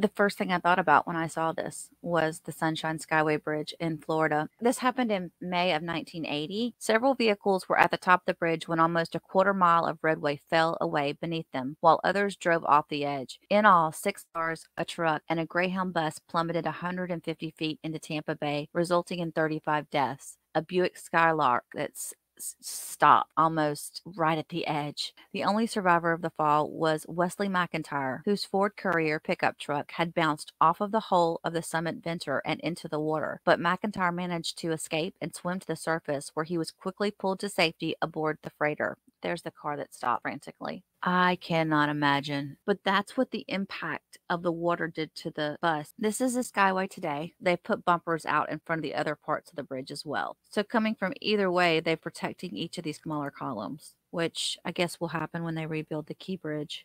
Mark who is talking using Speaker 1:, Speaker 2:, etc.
Speaker 1: the first thing I thought about when I saw this was the Sunshine Skyway Bridge in Florida. This happened in May of 1980. Several vehicles were at the top of the bridge when almost a quarter mile of roadway fell away beneath them, while others drove off the edge. In all, six cars, a truck, and a Greyhound bus plummeted 150 feet into Tampa Bay, resulting in 35 deaths. A Buick Skylark that's stop almost right at the edge. The only survivor of the fall was Wesley McIntyre, whose Ford Courier pickup truck had bounced off of the hull of the Summit Venture and into the water. But McIntyre managed to escape and swim to the surface, where he was quickly pulled to safety aboard the freighter. There's the car that stopped frantically. I cannot imagine. But that's what the impact of the water did to the bus. This is the Skyway today. They put bumpers out in front of the other parts of the bridge as well. So coming from either way, they're protecting each of these smaller columns, which I guess will happen when they rebuild the Key Bridge.